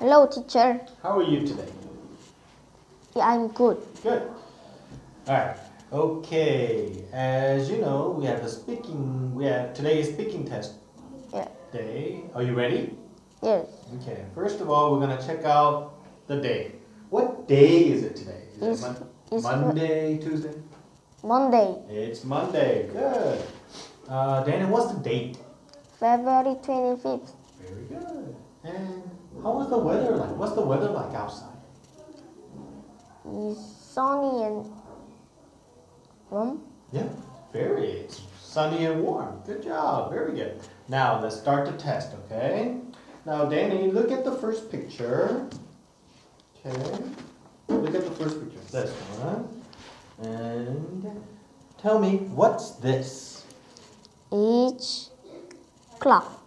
teacher. How are you today? Yeah, I'm good. Good. All right. Okay. As you know, we have a speaking. We have today is speaking test Yeah. day. Are you ready? Yes. Okay. First of all, we're gonna check out the day. What day is it today? Is It's- it Mon- it's Monday, Tuesday? Monday, It's Monday. Good. Uh, Daniel, what's the date? February 25th. Very good. And how was the weather like? What's the weather like outside? It's sunny and warm. Yeah, very it's sunny and warm. Good job. Very good. Now let's start the test, okay? Now, Danny, look at the first picture. Okay. Look at the first picture. This one. And tell me, what's this? Each clock.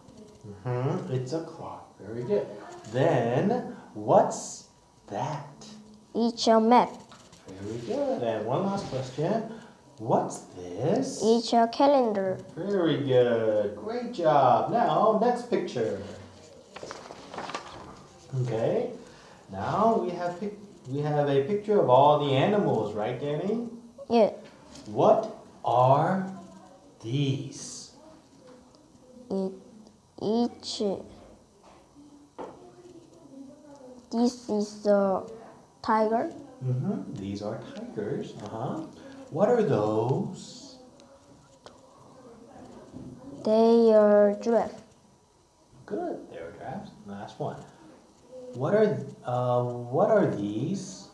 Mm-hmm. It's a clock. Very good. Then, what's that? Each a map. Very good. And one last question. What's this? Each a calendar. Very good. Great job. Now, next picture. Okay. Now we have we have a picture of all the animals, right, Danny? Yeah. What are these? It, each. This is a tiger. Mm-hmm. These are tigers. Uh-huh. What are those? They are giraffe. Good. They're giraffes. Last one. What are uh, what are these?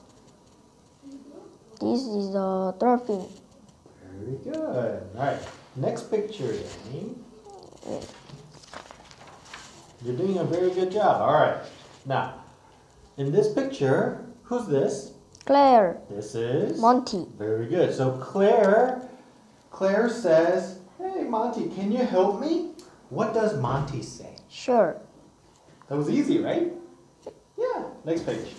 This is a dolphin. Very good. All right. Next picture, Danny. You're doing a very good job. All right. Now, in this picture, who's this? Claire. This is Monty. Very good. So Claire, Claire says, "Hey, Monty, can you help me?" What does Monty say? Sure. That was easy, right? Yeah. Next page.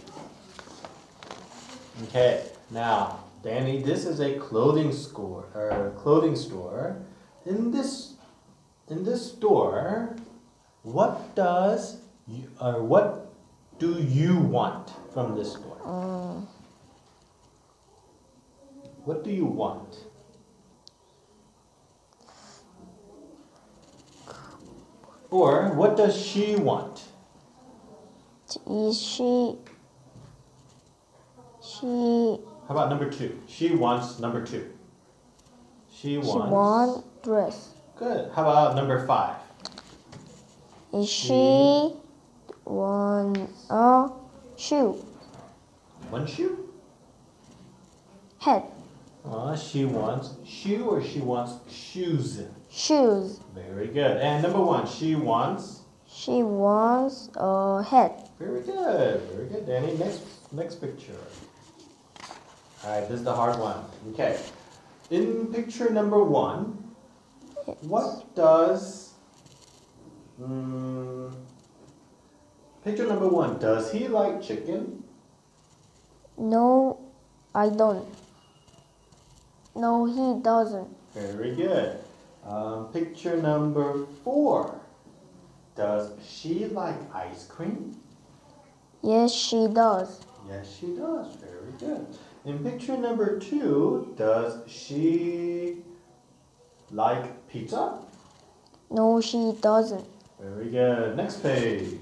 Okay. Now, Danny, this is a clothing store or clothing store. In this in this store, what does you or what do you want from this store? Um, What do you want? Or what does she want? is she? She. How about number two? She wants number two. She wants. She want dress. Good. How about number five? Is she want a shoe? One shoe? Head. Uh, she wants shoe or she wants shoes. Shoes. Very good. And number one, she wants. She wants a head. Very good. Very good, Danny. Next, next picture. All right, this is the hard one. Okay. In picture number one, what does. Mm, picture number one, does he like chicken? No, I don't. No, he doesn't. Very good. Um, picture number four, does she like ice cream? Yes, she does. Yes, she does. Very good. In picture number two, does she like pizza? No, she doesn't. Very good. Next page.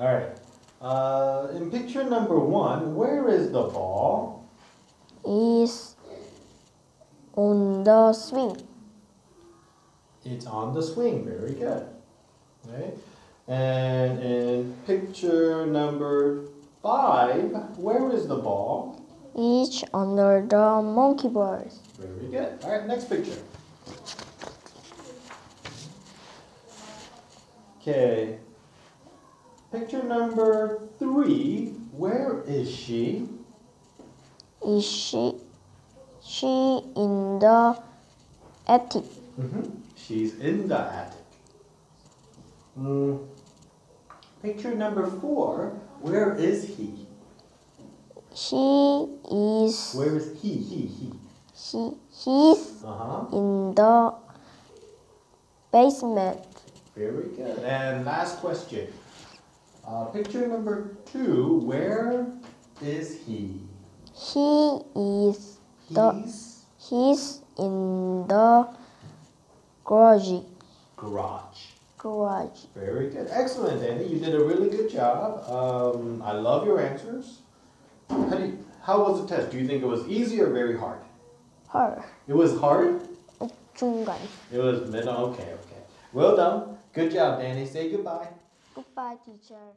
All right. Uh, in picture number one, where is the ball? Is on the swing. It's on the swing. Very good. Okay. And in picture number five, where is the ball? It's under the monkey bars. Very good. All right, next picture. Okay. Picture number three, where is she? Is she? She in the attic. Mm-hmm. She's in the attic. Mm. Picture number four, where is he? She is. Where is he? He, he. She. He's Uh huh. in the basement. Very good. And last question. Uh, picture number two. Where is he? He is The- He's he's in the garage. garage. Garage. Very good. Excellent, Danny. You did a really good job. Um, I love your answers. How, do you, how was the test? Do you think it was easy or very hard? Hard. It was hard? It was middle. Okay, okay. Well done. Good job, Danny. Say goodbye. Goodbye, teacher.